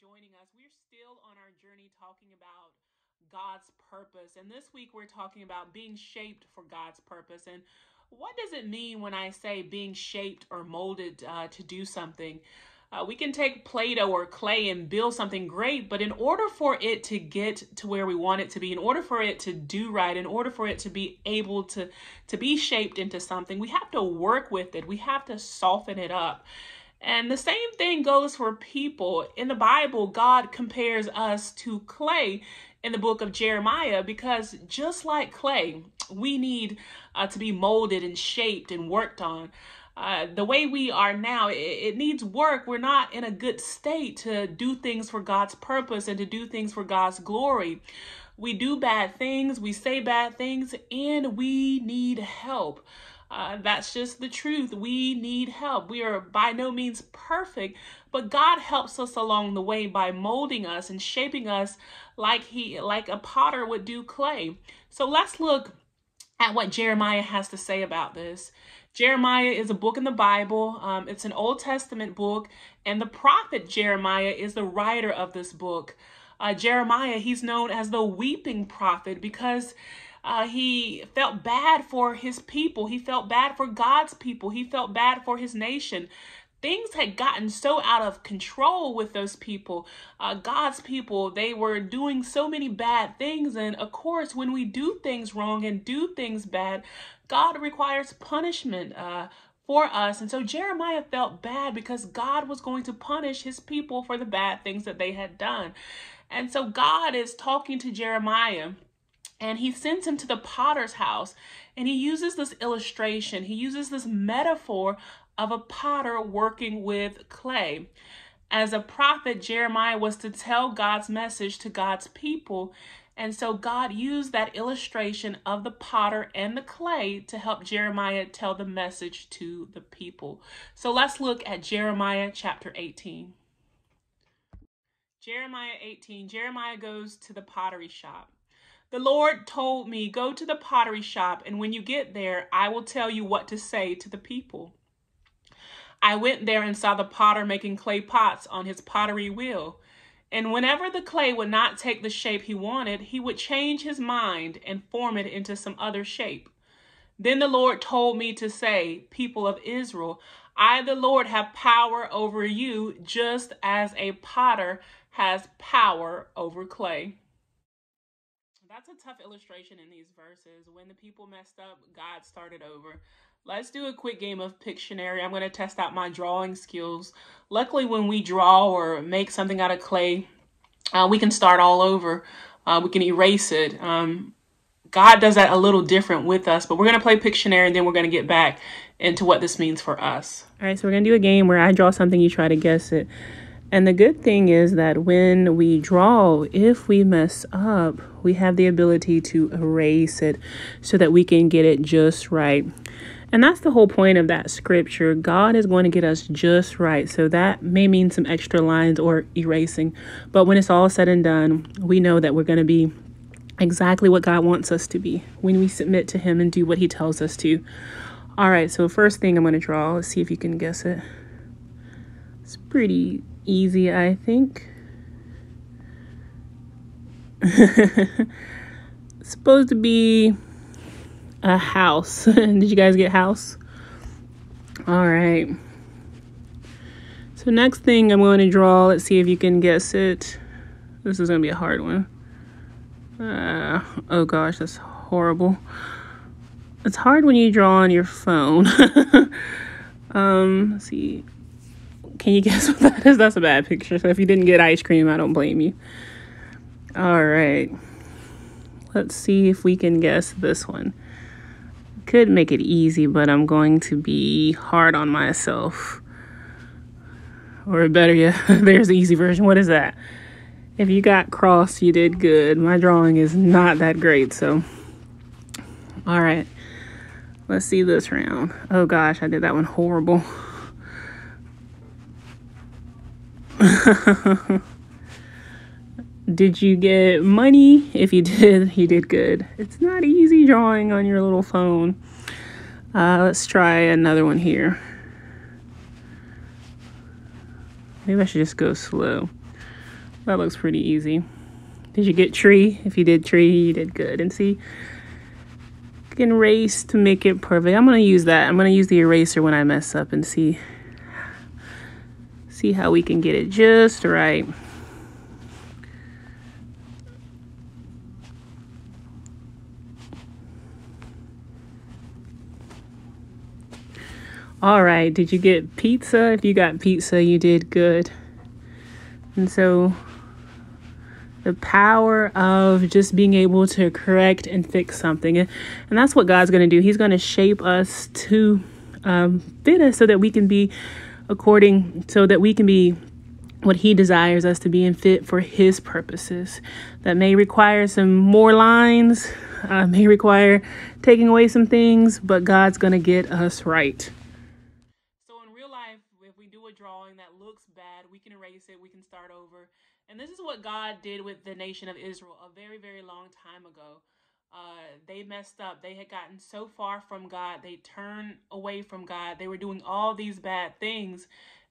joining us. We're still on our journey talking about God's purpose. And this week we're talking about being shaped for God's purpose. And what does it mean when I say being shaped or molded uh, to do something? Uh, we can take Play Doh or clay and build something great, but in order for it to get to where we want it to be, in order for it to do right, in order for it to be able to, to be shaped into something, we have to work with it. We have to soften it up. And the same thing goes for people. In the Bible, God compares us to clay in the book of Jeremiah because just like clay, we need uh, to be molded and shaped and worked on. Uh, the way we are now, it, it, needs work. We're not in a good state to do things for God's purpose and to do things for God's glory. We do bad things, we say bad things, and we need help. Uh, that's just the truth. We need help. We are by no means perfect, but God helps us along the way by molding us and shaping us like he like a potter would do clay. So let's look at what Jeremiah has to say about this. Jeremiah is a book in the Bible. Um, it's an Old Testament book, and the prophet Jeremiah is the writer of this book. Uh, Jeremiah, he's known as the weeping prophet because uh, he felt bad for his people. He felt bad for God's people. He felt bad for his nation. Things had gotten so out of control with those people, uh, God's people. They were doing so many bad things. And of course, when we do things wrong and do things bad, God requires punishment. Uh, for us. And so Jeremiah felt bad because God was going to punish his people for the bad things that they had done. And so God is talking to Jeremiah and he sends him to the potter's house and he uses this illustration. He uses this metaphor of a potter working with clay. As a prophet jeremiah was to tell god's message to god's people and so god used that illustration of the potter and the clay to help jeremiah tell the message to the people. So let's look at jeremiah chapter 18 jeremiah 18 jeremiah goes to the pottery shop the Lord told me, Go to the pottery shop, and when you get there, I will tell you what to say to the people. I went there and saw the potter making clay pots on his pottery wheel. And whenever the clay would not take the shape he wanted, he would change his mind and form it into some other shape. Then the Lord told me to say, People of Israel, I, the Lord, have power over you, just as a potter has power over clay. That's a tough illustration in these verses. When the people messed up, God started over. Let's do a quick game of Pictionary. I'm going to test out my drawing skills. Luckily, when we draw or make something out of clay, uh, we can start all over. Uh, we can erase it. Um, God does that a little different with us, but we're going to play Pictionary and then we're going to get back into what this means for us. All right, so we're going to do a game where I draw something, you try to guess it. And the good thing is that when we draw, if we mess up, we have the ability to erase it so that we can get it just right. And that's the whole point of that scripture. God is going to get us just right. So that may mean some extra lines or erasing. But when it's all said and done, we know that we're going to be exactly what God wants us to be when we submit to Him and do what He tells us to. All right, so first thing I'm going to draw, let's see if you can guess it. It's pretty easy, I think. supposed to be a house. Did you guys get house? All right. So next thing I'm going to draw, let's see if you can guess it. This is going to be a hard one. Uh, oh gosh, that's horrible. It's hard when you draw on your phone. um, let's see. Can you guess what that is? That's a bad picture. So if you didn't get ice cream, I don't blame you. All right. Let's see if we can guess this one. Could make it easy, but I'm going to be hard on myself. Or better yet, there's the easy version. What is that? If you got cross, you did good. My drawing is not that great, so. All right. Let's see this round. Oh gosh, I did that one horrible. did you get money? If you did, you did good. It's not easy drawing on your little phone. Uh, let's try another one here. Maybe I should just go slow. That looks pretty easy. Did you get tree? If you did tree, you did good. And see, you can erase to make it perfect. I'm going to use that. I'm going to use the eraser when I mess up and see see how we can get it just right. All right, did you get pizza? If you got pizza, you did good. And so the power of just being able to correct and fix something. And, that's what God's going to do. He's going to shape us to um, fit us so that we can be according, so that we can be what He desires us to be and fit for His purposes. That may require some more lines, uh, may require taking away some things, but God's going to get us right. So in real life, if we do a drawing that looks bad, we can erase it, we can start over and this is what God did with the nation of Israel a very, very long time ago. Uh, they messed up. They had gotten so far from God. They turned away from God. They were doing all these bad things.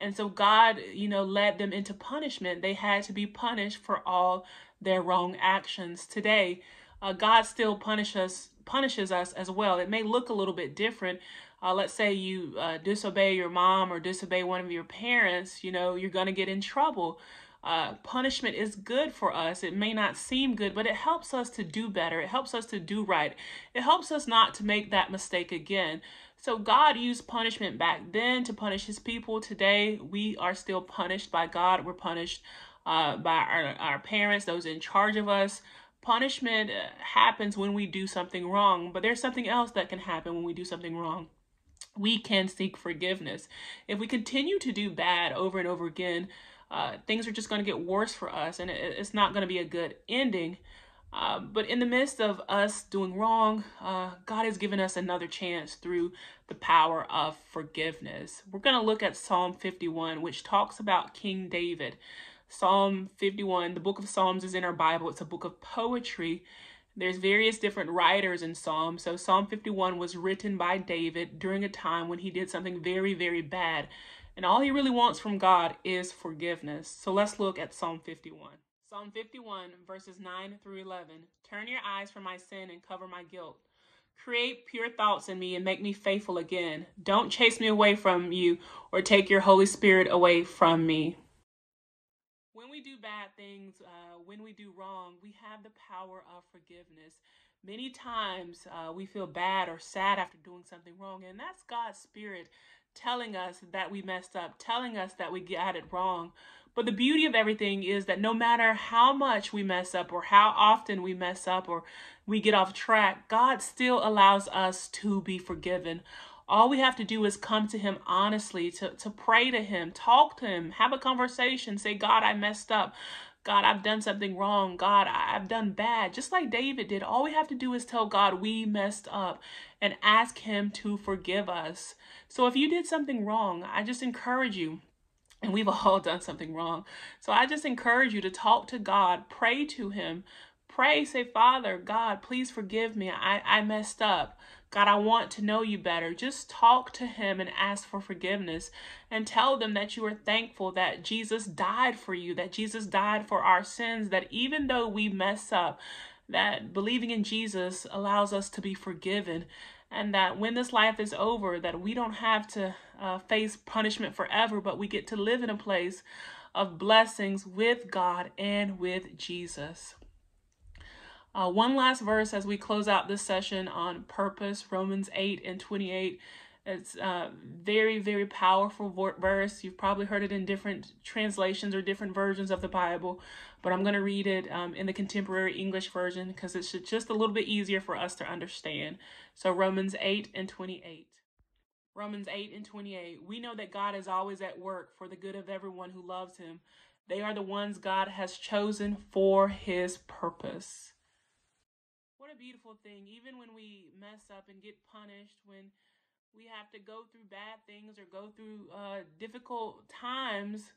And so God, you know, led them into punishment. They had to be punished for all their wrong actions. Today, uh, God still punish us, punishes us as well. It may look a little bit different. Uh, let's say you uh, disobey your mom or disobey one of your parents, you know, you're going to get in trouble uh, punishment is good for us. It may not seem good, but it helps us to do better. It helps us to do right. It helps us not to make that mistake again. So God used punishment back then to punish his people. Today, we are still punished by God. We're punished uh, by our, our parents, those in charge of us. Punishment uh, happens when we do something wrong, but there's something else that can happen when we do something wrong we can seek forgiveness. If we continue to do bad over and over again, uh, things are just going to get worse for us and it, it's not going to be a good ending. Uh, but in the midst of us doing wrong, uh, God has given us another chance through the power of forgiveness. We're going to look at Psalm 51, which talks about King David. Psalm 51, the book of Psalms is in our Bible, it's a book of poetry. There's various different writers in Psalms. So Psalm 51 was written by David during a time when he did something very, very bad. And all he really wants from God is forgiveness. So let's look at Psalm 51. Psalm 51, verses 9 through 11. Turn your eyes from my sin and cover my guilt. Create pure thoughts in me and make me faithful again. Don't chase me away from you or take your Holy Spirit away from me. When we do bad things, uh, when we do wrong, we have the power of forgiveness. Many times uh, we feel bad or sad after doing something wrong, and that's God's Spirit telling us that we messed up, telling us that we got it wrong. But the beauty of everything is that no matter how much we mess up or how often we mess up or we get off track, God still allows us to be forgiven. All we have to do is come to Him honestly, to, to pray to Him, talk to Him, have a conversation, say, God, I messed up. God, I've done something wrong. God, I've done bad. Just like David did. All we have to do is tell God we messed up and ask Him to forgive us. So if you did something wrong, I just encourage you. And we've all done something wrong. So I just encourage you to talk to God, pray to Him, pray, say, Father, God, please forgive me. I, I messed up. God, I want to know you better. Just talk to him and ask for forgiveness and tell them that you are thankful that Jesus died for you, that Jesus died for our sins, that even though we mess up, that believing in Jesus allows us to be forgiven and that when this life is over that we don't have to uh, face punishment forever but we get to live in a place of blessings with God and with Jesus. Uh, one last verse as we close out this session on purpose, Romans 8 and 28. It's a very, very powerful verse. You've probably heard it in different translations or different versions of the Bible, but I'm going to read it um, in the contemporary English version because it's just a little bit easier for us to understand. So, Romans 8 and 28. Romans 8 and 28. We know that God is always at work for the good of everyone who loves him. They are the ones God has chosen for his purpose a beautiful thing. Even when we mess up and get punished, when we have to go through bad things or go through uh, difficult times,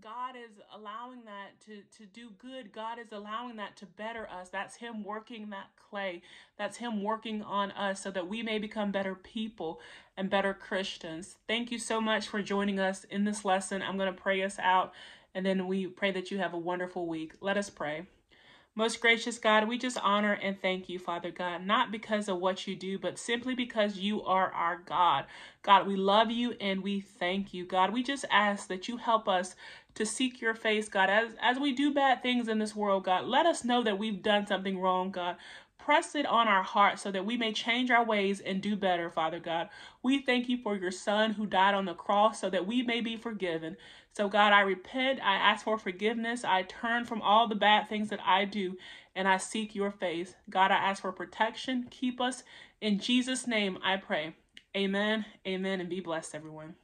God is allowing that to, to do good. God is allowing that to better us. That's Him working that clay. That's Him working on us so that we may become better people and better Christians. Thank you so much for joining us in this lesson. I'm going to pray us out And then we pray that you have a wonderful week. Let us pray. Most gracious God, we just honor and thank you, Father God, not because of what you do, but simply because you are our God. God, we love you and we thank you. God, we just ask that you help us to seek your face, God. As, as we do bad things in this world, God, let us know that we've done something wrong, God. Press it on our heart so that we may change our ways and do better, Father God. We thank you for your Son who died on the cross so that we may be forgiven. So, God, I repent. I ask for forgiveness. I turn from all the bad things that I do and I seek your face. God, I ask for protection. Keep us. In Jesus' name, I pray. Amen. Amen. And be blessed, everyone.